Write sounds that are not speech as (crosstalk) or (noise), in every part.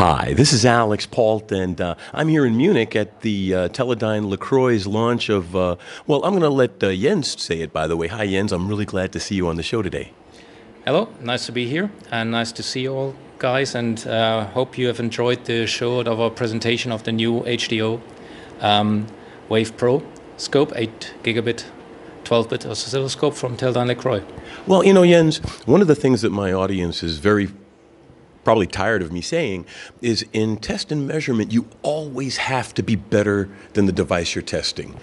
Hi, this is Alix Paultre, and uh, I'm here in Munich at the uh, Teledyne LeCroy's launch of. Uh, well, I'm going to let uh, Jens say it, by the way. Hi, Jens. I'm really glad to see you on the show today. Hello, nice to be here, and nice to see you all, guys. And uh, hope you have enjoyed the show of our presentation of the new HDO um, Wave Pro scope, 8 gigabit 12-bit oscilloscope from Teledyne LeCroy. Well, you know, Jens, one of the things that my audience is very probably tired of me saying is in test and measurement, you always have to be better than the device you're testing.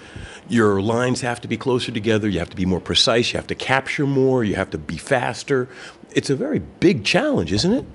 Your lines have to be closer together, you have to be more precise, you have to capture more, you have to be faster. It's a very big challenge, isn't it?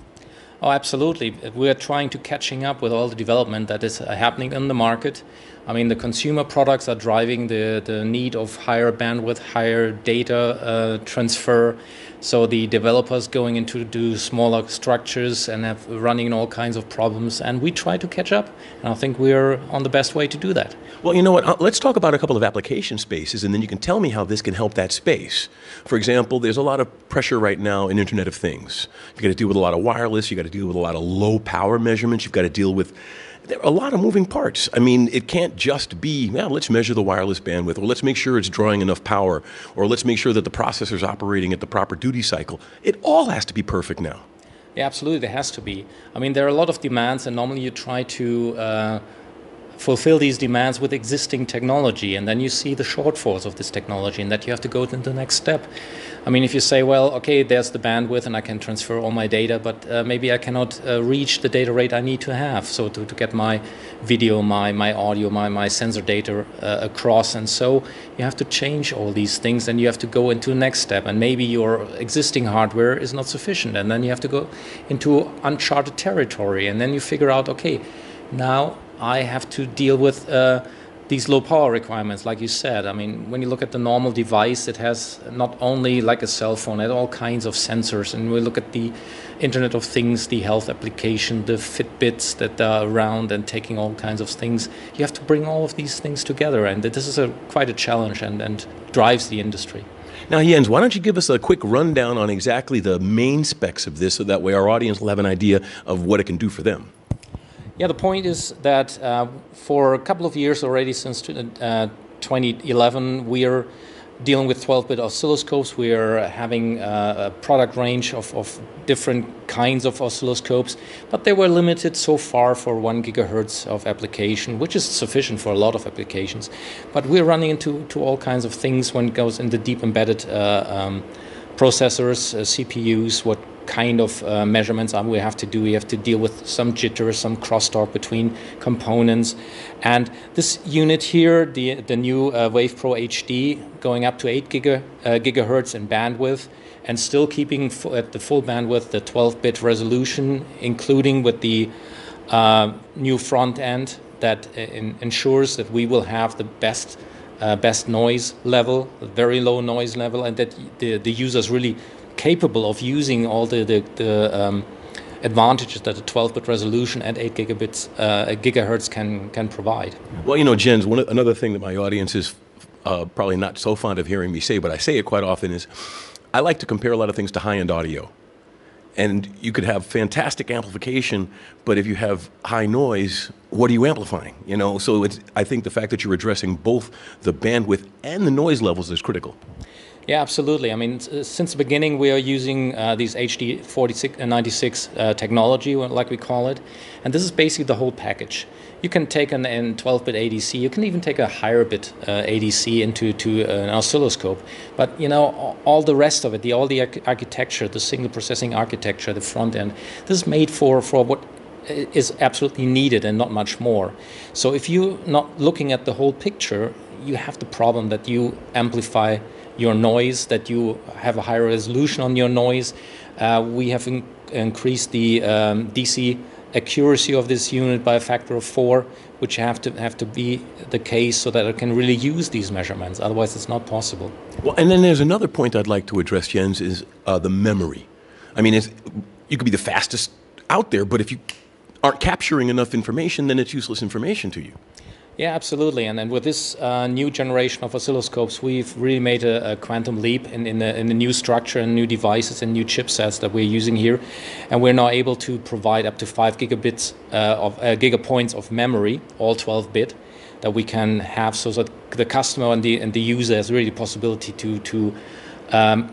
Oh, absolutely. We are trying to catching up with all the development that is uh, happening in the market. I mean, the consumer products are driving the, the need of higher bandwidth, higher data uh, transfer. So the developers going into do smaller structures and have running all kinds of problems, and we try to catch up. And I think we're on the best way to do that. Well, you know what? Uh, let's talk about a couple of application spaces, and then you can tell me how this can help that space. For example, there's a lot of pressure right now in Internet of Things. You've got to deal with a lot of wireless. You've got to deal with a lot of low power measurements. You've got to deal with there are a lot of moving parts. I mean, it can't just be, well, let's measure the wireless bandwidth, or let's make sure it's drawing enough power, or let's make sure that the processor's operating at the proper duty cycle. It all has to be perfect now. Yeah, absolutely, there has to be. I mean, there are a lot of demands, and normally you try to uh, fulfill these demands with existing technology, and then you see the shortfalls of this technology, and that you have to go to the next step. I mean, if you say, well, okay, there's the bandwidth, and I can transfer all my data, but uh, maybe I cannot uh, reach the data rate I need to have, so to, to get my video, my, my audio, my, my sensor data uh, across, and so you have to change all these things, and you have to go into next step, and maybe your existing hardware is not sufficient, and then you have to go into uncharted territory, and then you figure out, okay, now I have to deal with uh, these low power requirements, like you said. I mean, when you look at the normal device, it has not only like a cell phone, it has all kinds of sensors. And we look at the Internet of Things, the health application, the Fitbits that are around and taking all kinds of things. You have to bring all of these things together. And this is a, quite a challenge and, and drives the industry. Now, Jens, why don't you give us a quick rundown on exactly the main specs of this so that way our audience will have an idea of what it can do for them? Yeah, the point is that uh, for a couple of years already, since uh, 2011, we are dealing with 12-bit oscilloscopes. We are having uh, a product range of, of, different kinds of oscilloscopes, but they were limited so far for one gigahertz of application, which is sufficient for a lot of applications. But we're running into to all kinds of things when it goes into deep embedded uh, um, processors, uh, CPUs, what kind of uh, measurements we have to do. We have to deal with some jitter, some crosstalk between components. And this unit here, the, the new uh, Wave Pro HD, going up to 8 giga, uh, gigahertz in bandwidth, and still keeping at the full bandwidth the 12 bit resolution, including with the uh, new front end that uh, ensures that we will have the best. Uh, best noise level, very low noise level, and that the, the users really capable of using all the, the, the um, advantages that a 12-bit resolution at 8 gigabits uh, gigahertz can can provide. Well, you know, Jens, one another thing that my audience is uh, probably not so fond of hearing me say, but I say it quite often is, I like to compare a lot of things to high-end audio. And you could have fantastic amplification, but if you have high noise, what are you amplifying? You know, so I think the fact that you're addressing both the bandwidth and the noise levels is critical. Yeah, absolutely. I mean, since the beginning, we are using uh, these HD4096 uh, uh, technology, like we call it, and this is basically the whole package. You can take an, an 12-bit ADC. You can even take a higher bit uh, ADC into to an oscilloscope. But you know, all the rest of it, the all the architecture, the signal processing architecture, the front end, this is made for for what is absolutely needed and not much more. So if you're not looking at the whole picture, you have the problem that you amplify your noise, that you have a higher resolution on your noise. Uh, we have in increased the um, DC accuracy of this unit by a factor of four, which have to have to be the case so that it can really use these measurements. Otherwise, it's not possible. Well, and then there's another point I'd like to address, Jens, is uh, the memory. I mean, you could be the fastest out there, but if you aren't capturing enough information, then it's useless information to you. Yeah, absolutely. And, and with this uh, new generation of oscilloscopes, we've really made a, a quantum leap in, in, the, in the new structure and new devices and new chipsets that we're using here. And we're now able to provide up to 5 gigabits uh, of uh, gigapoints of memory, all 12 bit, that we can have so that the customer and the, and the user has really the possibility to, to um,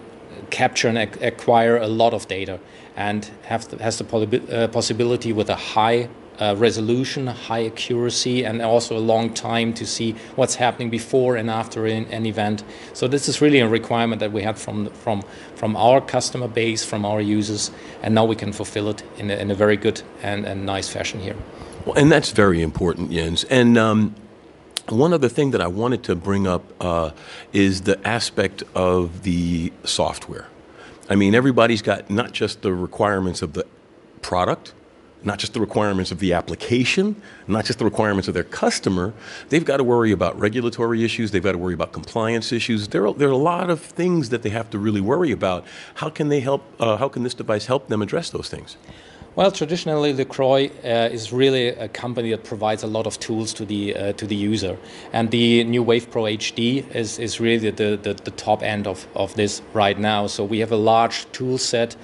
capture and ac- acquire a lot of data and have the, has the uh, possibility with a high uh, resolution, high accuracy, and also a long time to see what's happening before and after in, an event. So this is really a requirement that we had from from from our customer base, from our users, and now we can fulfill it in a, in a very good and, and nice fashion here. Well, and that's very important, Jens. And um, one other thing that I wanted to bring up uh, is the aspect of the software. I mean, everybody's got not just the requirements of the product, not just the requirements of the application, not just the requirements of their customer. They've got to worry about regulatory issues. They've got to worry about compliance issues. There are, there are a lot of things that they have to really worry about. How can they help? Uh, how can this device help them address those things? Well, traditionally, LeCroy uh, is really a company that provides a lot of tools to the uh, to the user, and the new Wave Pro HD is, is really the, the, the top end of, of this right now. So we have a large tool set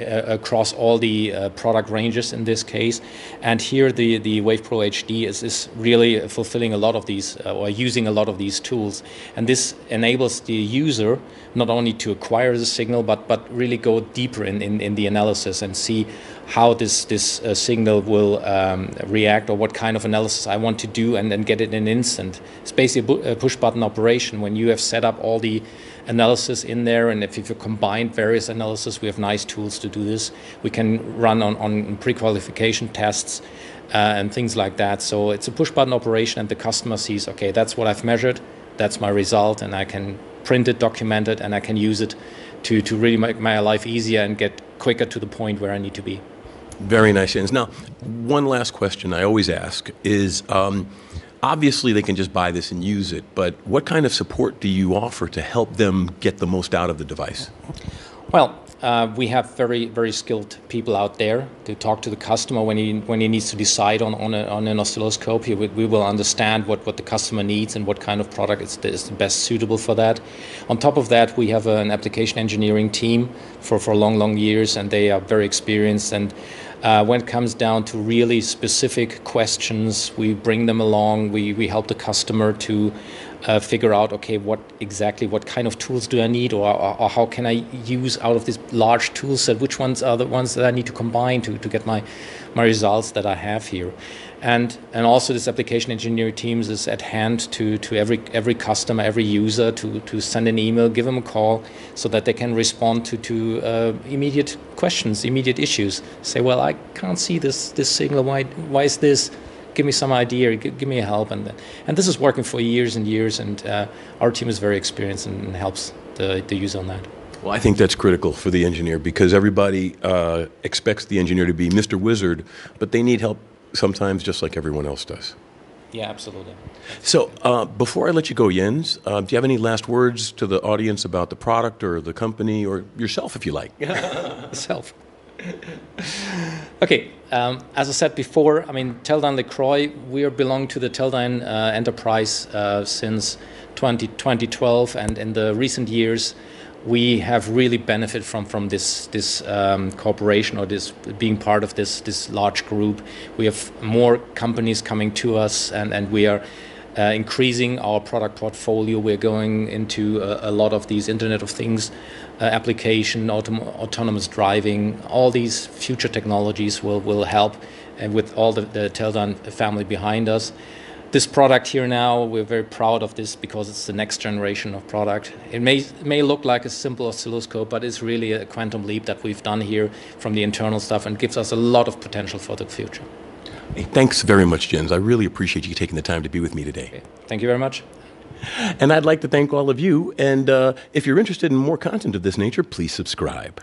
across all the uh, product ranges in this case. And here the, the Wave Pro HD is, is really fulfilling a lot of these uh, or using a lot of these tools. And this enables the user not only to acquire the signal but, but really go deeper in, in, in the analysis and see how this, this uh, signal will um, react or what kind of analysis I want to do and then get it in an instant. It's basically a push button operation when you have set up all the analysis in there. And if you combine various analysis, we have nice tools to do this. We can run on, on pre-qualification tests uh, and things like that. So it's a push button operation, and the customer sees, okay, that's what I've measured, that's my result, and I can print it, document it, and I can use it to, to really make my life easier and get quicker to the point where I need to be. Very nice, Jens. Now, one last question I always ask is. Um, obviously they can just buy this and use it, but what kind of support do you offer to help them get the most out of the device? Well, uh, we have very very skilled people out there to talk to the customer when he when he needs to decide on on, a, on an oscilloscope. He, we will understand what, what the customer needs and what kind of product is is best suitable for that. On top of that, we have an application engineering team for, for long long years, and they are very experienced and uh, when it comes down to really specific questions, we bring them along. We, we help the customer to uh, figure out, okay, what exactly, what kind of tools do I need, or, or, or, how can I use out of this large tool set? Which ones are the ones that I need to combine to, to get my, my results that I have here? and and also this application engineering teams is at hand to to every every customer every user to to send an email give them a call so that they can respond to to uh, immediate questions immediate issues say well i can't see this this signal why why is this give me some idea give, me a help and and this is working for years and years and uh, our team is very experienced and helps the the user on that well, I think that's critical for the engineer because everybody uh, expects the engineer to be Mr. Wizard, but they need help sometimes just like everyone else does. Yeah, absolutely. So, uh, before I let you go, Jens, uh, do you have any last words to the audience about the product or the company or yourself, if you like? (laughs) Self. okay, um, as I said before, I mean, Teledyne LeCroy, we belong to the Teledyne uh, enterprise uh, since 20, 2012, and in the recent years, we have really benefited from from this this um, cooperation or this being part of this this large group. We have more companies coming to us, and and we are. Uh, increasing our product portfolio, we're going into a, a lot of these Internet of Things uh, application, autom- autonomous driving. All these future technologies will will help, and with all the, the Teledyne family behind us this product here now, we're very proud of this because it's the next generation of product. It may, may look like a simple oscilloscope, but it's really a quantum leap that we've done here from the internal stuff and gives us a lot of potential for the future. Hey, thanks very much, Jens. I really appreciate you taking the time to be with me today. Thank you very much. And I'd like to thank all of you. And uh, if you're interested in more content of this nature, please subscribe.